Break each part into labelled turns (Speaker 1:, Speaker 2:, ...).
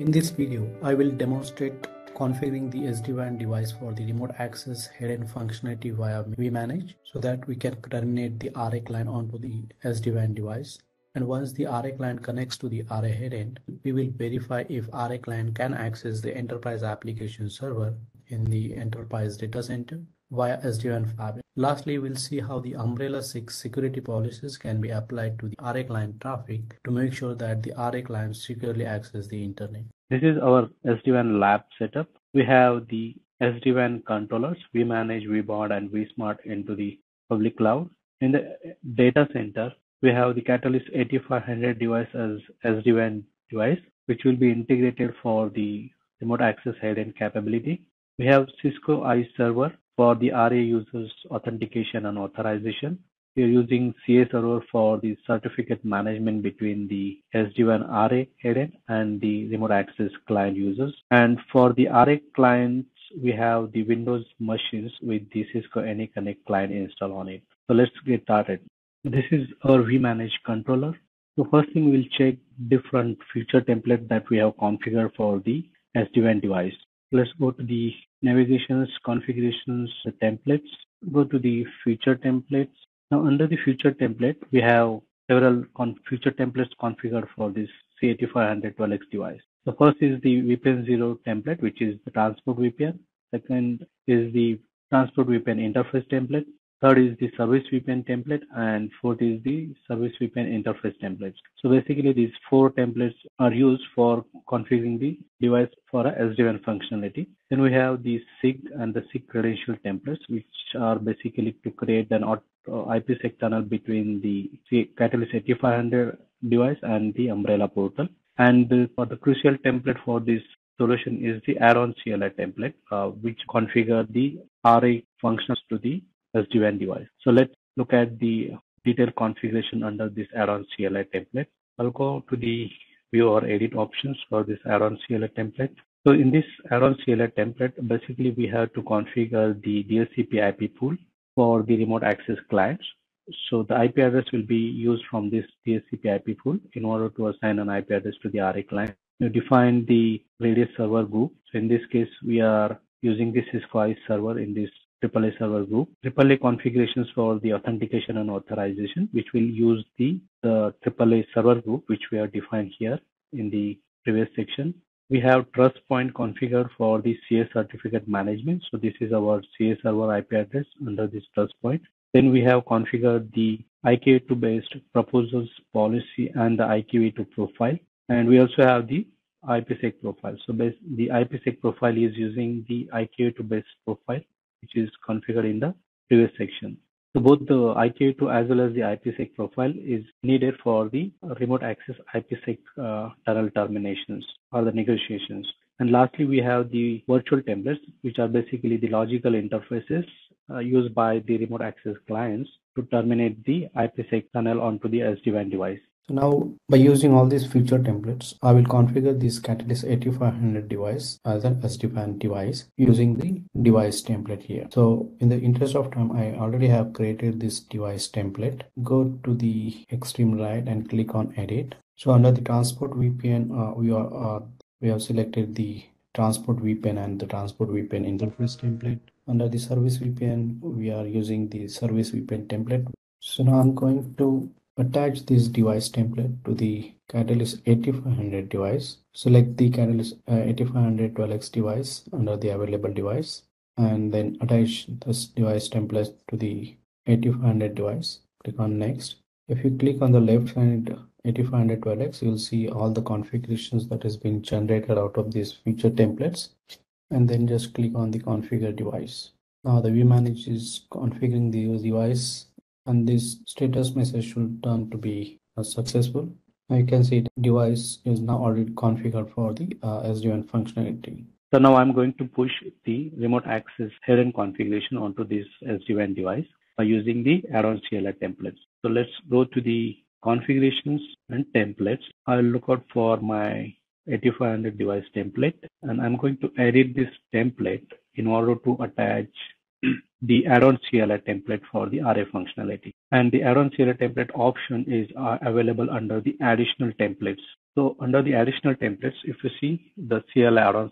Speaker 1: In this video, I will demonstrate configuring the SD-WAN device for the remote access headend functionality via vManage so that we can terminate the RA client onto the SD-WAN device. And once the RA client connects to the RA headend, we will verify if RA client can access the enterprise application server in the enterprise data center via SD-WAN fabric. Lastly, we'll see how the Umbrella SIG security policies can be applied to the RA client traffic to make sure that the RA client securely access the internet.
Speaker 2: This is our SD-WAN lab setup. We have the SD-WAN controllers, We manage vBond, and vSmart into the public cloud. In the data center, we have the Catalyst 8500 device as SD-WAN device, which will be integrated for the remote access head-end capability. We have Cisco ISE server for the RA users authentication and authorization. We are using CA server for the certificate management between the SD-WAN RA head-end and the remote access client users. And for the RA clients, we have the Windows machines with the Cisco AnyConnect client installed on it. So let's get started. This is our vManage controller. So first thing we'll check different feature template that we have configured for the SD-WAN device. Let's go to the navigations, configurations, the templates. Go to the feature templates. Now under the feature template, we have several feature templates configured for this C8500 device. The first is the VPN 0 template, which is the transport VPN. Second is the transport VPN interface template. Third is the service VPN template and fourth is the service VPN interface templates. So basically these four templates are used for configuring the device for a SD-WAN functionality. Then we have the SIG and the SIG credential templates, which are basically to create an IPsec tunnel between the Catalyst 8500 device and the Umbrella portal. And for the crucial template for this solution is the add-on CLI template, uh, which configure the RA functions to the SD-WAN device. So let's look at the detailed configuration under this add-on CLI template. I'll go to the view or edit options for this add-on CLI template. So in this add-on CLI template, basically we have to configure the DHCP IP pool for the remote access clients. So the IP address will be used from this DHCP IP pool in order to assign an IP address to the RA client. You define the radius server group. So in this case, we are using this Cisco server in this AAA server group, AAA configurations for the authentication and authorization, which will use the, the AAA server group, which we have defined here in the previous section. We have trust point configured for the CA certificate management. So this is our CA server IP address under this trust point. Then we have configured the IKEv2 based proposals policy and the IKEv2 profile. And we also have the IPsec profile. So the IPsec profile is using the IKEv2 based profile which is configured in the previous section. So both the IKEv2 as well as the IPsec profile is needed for the remote access IPsec uh, tunnel terminations or the negotiations. And lastly, we have the virtual templates, which are basically the logical interfaces uh, used by the remote access clients to terminate the IPsec tunnel onto the SD-WAN device.
Speaker 1: Now by using all these feature templates, I will configure this Catalyst 8500 device as an SD-WAN device using the device template here. So in the interest of time, I already have created this device template. Go to the extreme right and click on edit. So under the transport VPN, uh, we are uh, we have selected the transport VPN and the transport VPN interface template. Under the service VPN, we are using the service VPN template. So now I'm going to Attach this device template to the Catalyst 8500 device. Select the Catalyst uh, 8500 12x device under the available device and then attach this device template to the 8500 device. Click on next. If you click on the left side 8500 12x, you'll see all the configurations that has been generated out of these feature templates and then just click on the configure device. Now the vManage is configuring the device and this status message should turn to be uh, successful. Now you can see the device is now already configured for the uh, SD-WAN functionality.
Speaker 2: So now I'm going to push the remote access head-end configuration onto this SD-WAN device by using the add-on CLI templates. So let's go to the configurations and templates. I'll look out for my 8500 device template and I'm going to edit this template in order to attach the add-on CLI template for the RA functionality. And the add-on CLI template option is uh, available under the additional templates. So under the additional templates, if you see the CLI add-on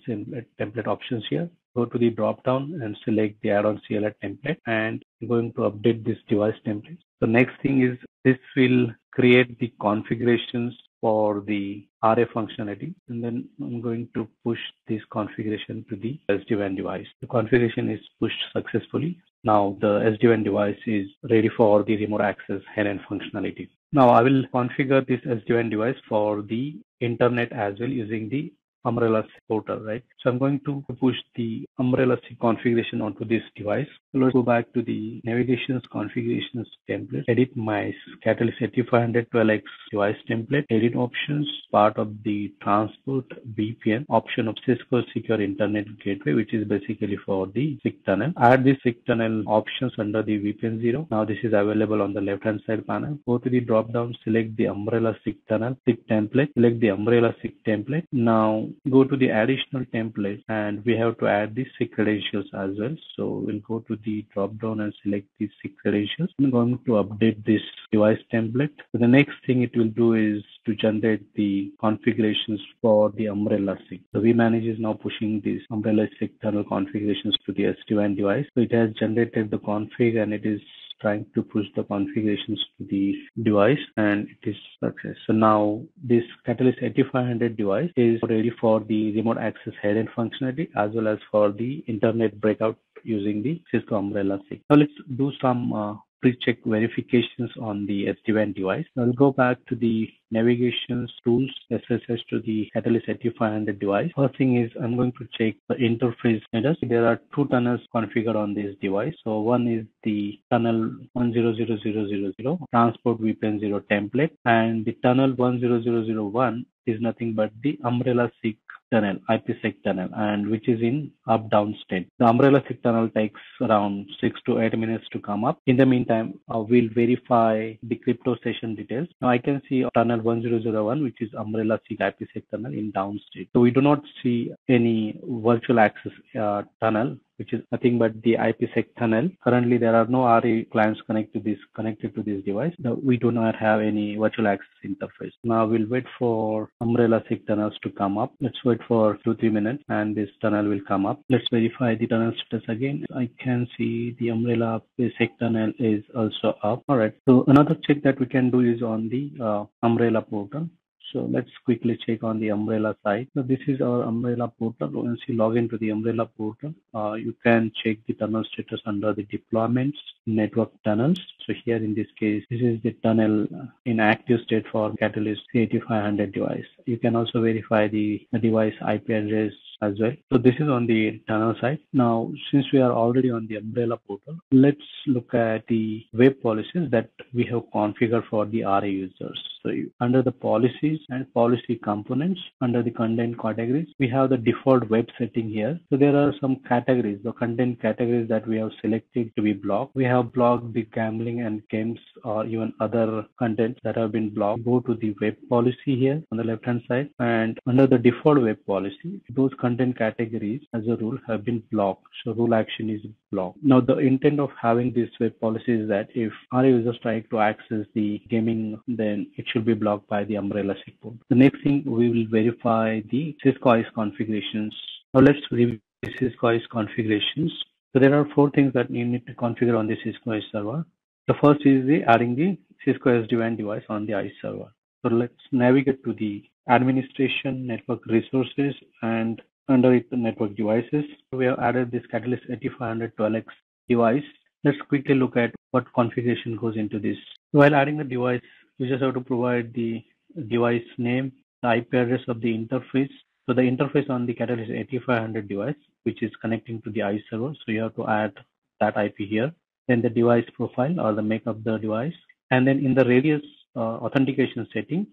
Speaker 2: template options here, go to the drop down and select the add-on CLI template and I'm going to update this device template. The next thing is this will create the configurations for the RA functionality and then I'm going to push this configuration to the SD-WAN device. The configuration is pushed successfully. Now the SD-WAN device is ready for the remote access head-end functionality. Now I will configure this SD-WAN device for the internet as well using the umbrella portal, right? So I'm going to push the umbrella configuration onto this device. Let's go back to the navigations configurations template, edit my Catalyst 8512X device template, edit options, part of the transport VPN option of Cisco Secure Internet Gateway, which is basically for the SIG tunnel. Add the SIG tunnel options under the VPN 0. Now this is available on the left hand side panel. Go to the drop down, select the umbrella SIG tunnel, SIG template, select the umbrella SIG template. Now go to the additional template and we have to add the SIG credentials as well. So we'll go to the drop down and select the SIG credentials. I'm going to update this device template. So the next thing it will do is to generate the configurations for the umbrella SIG. So vManage is now pushing these umbrella SIG tunnel configurations to the SD-WAN device. So it has generated the config and it is trying to push the configurations to the device and it is success. So now this Catalyst 8500 device is ready for the remote access head-end functionality as well as for the internet breakout using the Cisco Umbrella SIG. Now let's do some uh, pre-check verifications on the SD-WAN device. I'll go back to the navigations tools SSH to the Catalyst 8500 device. First thing is I'm going to check the interface headers. There are two tunnels configured on this device. So one is the tunnel 100000 transport VPN 0 template and the tunnel 10001 is nothing but the umbrella SIG tunnel, IPsec tunnel, and which is in up down state. The umbrella SIG tunnel takes around six to eight minutes to come up. In the meantime, uh, we'll verify the crypto session details. Now I can see tunnel 1001, which is umbrella SIG IPsec tunnel in down state. So we do not see any virtual access uh, tunnel which is nothing but the IPsec tunnel. Currently, there are no RA clients connected to this connected to this device. We do not have any virtual access interface. Now we'll wait for umbrella SIG tunnels to come up. Let's wait for two three minutes, and this tunnel will come up. Let's verify the tunnel status again. I can see the umbrella SIG tunnel is also up. All right. So another check that we can do is on the uh, umbrella portal. So let's quickly check on the umbrella side. So this is our umbrella portal. Once you log into the umbrella portal, uh, you can check the tunnel status under the deployments, network tunnels. So here in this case, this is the tunnel in active state for Catalyst 8500 device. You can also verify the, the device IP address as well. So this is on the tunnel side. Now, since we are already on the umbrella portal, let's look at the web policies that we have configured for the RA users. So under the policies and policy components, under the content categories, we have the default web setting here. So there are some categories, the content categories that we have selected to be blocked. We have blocked the gambling and games or even other content that have been blocked. Go to the web policy here on the left hand side and under the default web policy, those content categories as a rule have been blocked. So rule action is blocked. Now the intent of having this web policy is that if our users try to access the gaming, then it should be blocked by the umbrella SIG port. The next thing we will verify the Cisco ISE configurations. Now let's review Cisco ISE configurations. So there are four things that you need to configure on the Cisco ISE server. The first is the adding the Cisco SD-WAN device on the ISE server. So let's navigate to the administration, network resources, and under it, the network devices. We have added this Catalyst 8512X device. Let's quickly look at what configuration goes into this. While adding the device, you just have to provide the device name, the IP address of the interface. So the interface on the Catalyst 8500 device, which is connecting to the ISE server. So you have to add that IP here. Then the device profile or the make of the device. And then in the radius uh, authentication setting,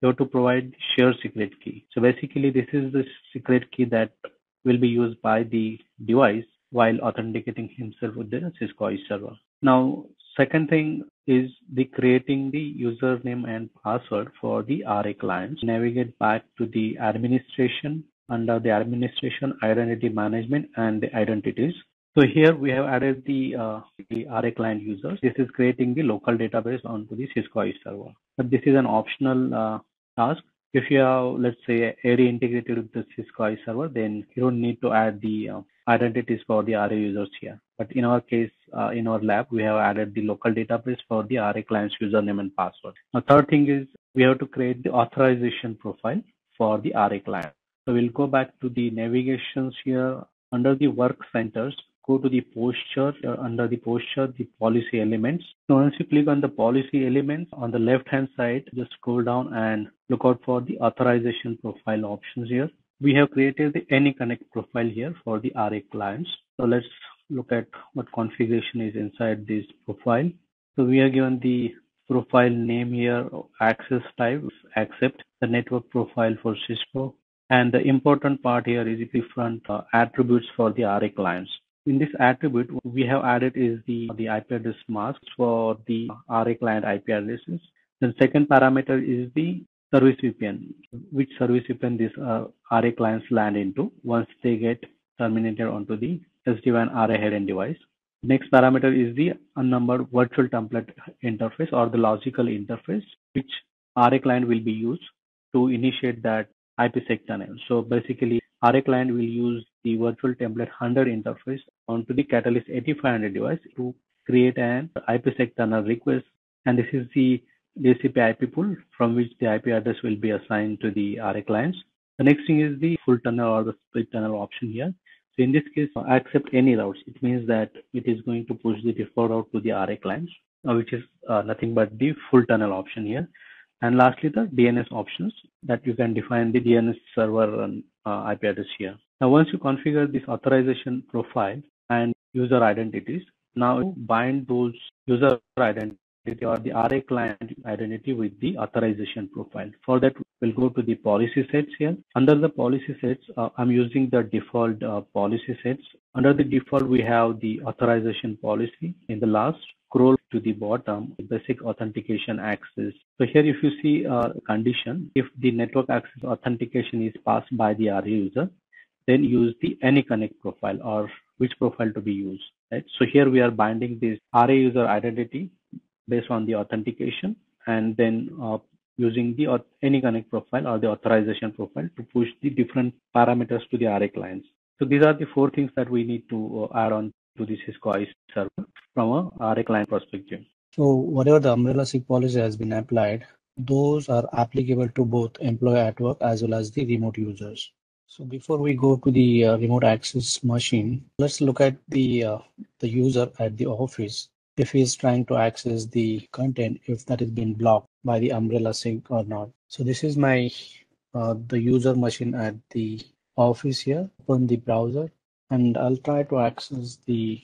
Speaker 2: you have to provide share secret key. So basically, this is the secret key that will be used by the device while authenticating himself with the Cisco ISE server. Now, second thing is the creating the username and password for the RA clients. Navigate back to the administration under the administration identity management and the identities So here we have added the, uh, the RA client users. This is creating the local database onto the Cisco ISE server. But this is an optional uh, task. If you have, let's say, area integrated with the Cisco ISE server, then you don't need to add the uh, identities for the RA users here. But in our case, uh, in our lab, we have added the local database for the RA client's username and password. The third thing is we have to create the authorization profile for the RA client. So we'll go back to the navigations here under the work centers go to the posture uh, under the posture the policy elements so once you click on the policy elements on the left hand side just scroll down and look out for the authorization profile options here we have created the AnyConnect profile here for the RA clients so let's look at what configuration is inside this profile. So we are given the profile name here access type accept the network profile for Cisco and the important part here is the different uh, attributes for the RA clients. In this attribute, we have added is the, the IP address masks for the RA client IP addresses. The second parameter is the service VPN, which service VPN these uh, RA clients land into once they get terminated onto the SD-WAN RA head-end device. Next parameter is the unnumbered virtual template interface or the logical interface, which RA client will be used to initiate that IPsec tunnel. So basically, RA client will use the virtual template 100 interface onto the Catalyst 8500 device to create an IPsec tunnel request. And this is the DHCP IP pool from which the IP address will be assigned to the RA clients. The next thing is the full tunnel or the split tunnel option here. So in this case, accept any routes. It means that it is going to push the default route to the RA clients, uh, which is uh, nothing but the full tunnel option here. And lastly, the DNS options that you can define the DNS server and uh, IP address here. Now, once you configure this authorization profile and user identities, now bind those user identity or the RA client identity with the authorization profile. For that, we'll go to the policy sets here. Under the policy sets, uh, I'm using the default uh, policy sets. Under the default, we have the authorization policy. In the last, scroll to the bottom, basic authentication access. So here, if you see a condition, if the network access authentication is passed by the RA user, then use the AnyConnect profile or which profile to be used. Right. So here we are binding this RA user identity based on the authentication and then uh, using the any AnyConnect profile or the authorization profile to push the different parameters to the RA clients. So these are the four things that we need to uh, add on to this Cisco ISE server from a RA client perspective.
Speaker 1: So whatever the umbrella SIG policy has been applied, those are applicable to both employee at work as well as the remote users. So before we go to the uh, remote access machine, let's look at the uh, the user at the office if he is trying to access the content if that has been blocked by the umbrella SIG or not. So this is my uh, the user machine at the office here. Open the browser and I'll try to access the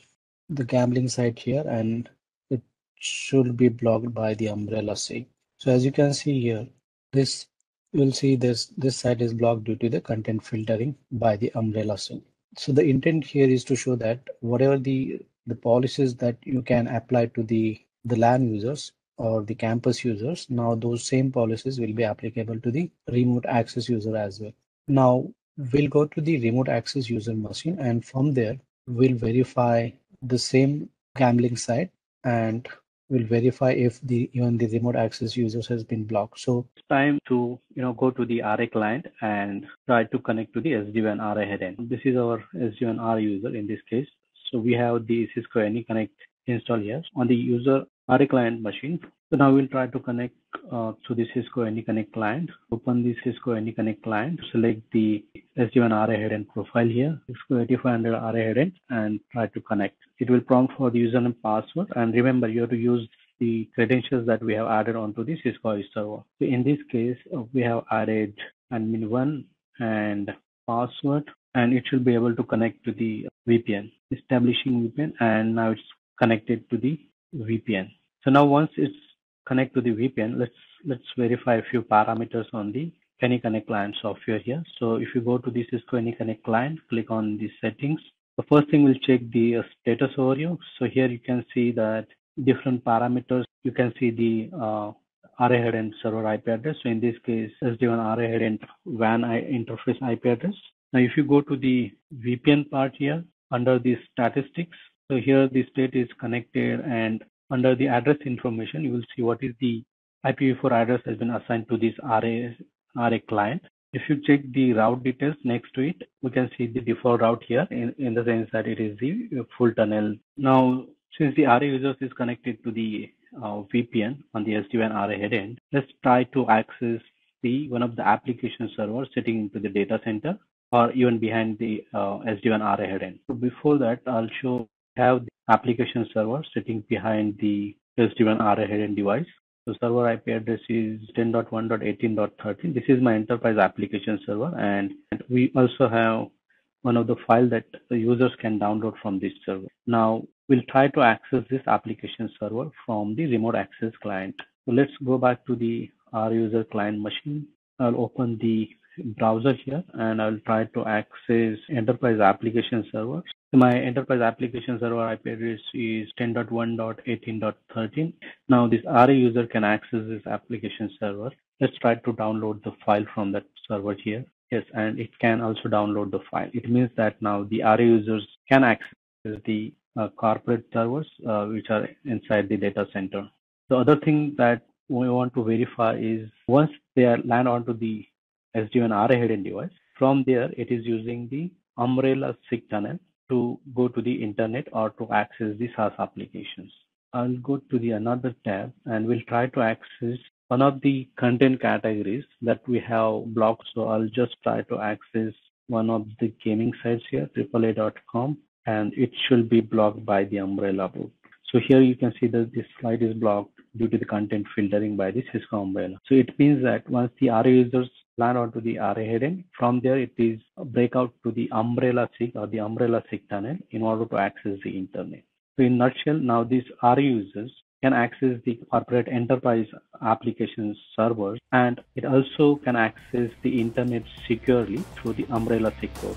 Speaker 1: the gambling site here and it should be blocked by the umbrella SIG. So as you can see here, this you'll see this this site is blocked due to the content filtering by the umbrella SIG. So the intent here is to show that whatever the the policies that you can apply to the the LAN users or the campus users, now those same policies will be applicable to the remote access user as well. Now we'll go to the remote access user machine and from there we'll verify the same gambling site and we'll verify if the even the remote access users has been blocked. So
Speaker 2: it's time to you know go to the ra client and try to connect to the sd-wan ra head end. This is our sd-wan ra user in this case so we have the cisco anyconnect install here on the user RA client machine. So now we'll try to connect uh, to the Cisco AnyConnect client. Open the Cisco AnyConnect client, select the SD-WAN RA headend profile here, Cisco 8500 RA headend, and try to connect. It will prompt for the username password. And remember, you have to use the credentials that we have added onto the Cisco server. So in this case, uh, we have added admin one and password, and it should be able to connect to the VPN, establishing VPN, and now it's connected to the VPN. So now once it's connected to the VPN, let's let's verify a few parameters on the AnyConnect client software here. So if you go to the Cisco AnyConnect client, click on the settings. The first thing we'll check the uh, status overview. So here you can see that different parameters. You can see the uh, head-end server IP address. So in this case, SD-WAN RA head-end WAN interface IP address. Now, if you go to the VPN part here, under the statistics. So here the state is connected and under the address information, you will see what is the IPv4 address has been assigned to this RA, RA client. If you check the route details next to it, we can see the default route here in, in the sense that it is the full tunnel. Now, since the RA users is connected to the uh, VPN on the SD-WAN RA head end, let's try to access the one of the application servers sitting into the data center or even behind the uh, SD-WAN RA head end. So before that, I'll show have the application server sitting behind the SD-WAN RA head end device. So server IP address is 10.1.18.13. This is my enterprise application server, and, and we also have one of the file that the users can download from this server. Now we'll try to access this application server from the remote access client. So let's go back to the R user client machine. I'll open the browser here and I'll try to access enterprise application server. My enterprise application server IP address is 10.1.18.13. Now this RA user can access this application server. Let's try to download the file from that server here. Yes, and it can also download the file. It means that now the RA users can access the uh, corporate servers uh, which are inside the data center. The other thing that we want to verify is once they are land onto the SD-WAN RA head-end device, from there it is using the umbrella SIG tunnel to go to the internet or to access the SaaS applications. I'll go to the another tab and we'll try to access one of the content categories that we have blocked. So I'll just try to access one of the gaming sites here, AAA.com, and it should be blocked by the umbrella boot. So here you can see that this slide is blocked due to the content filtering by the Cisco umbrella. So it means that once the RA users land onto the RA head-end. from there it is a breakout to the umbrella SIG or the umbrella SIG tunnel in order to access the internet. So in nutshell, now these RA users can access the corporate enterprise applications servers and it also can access the internet securely through the umbrella SIG code.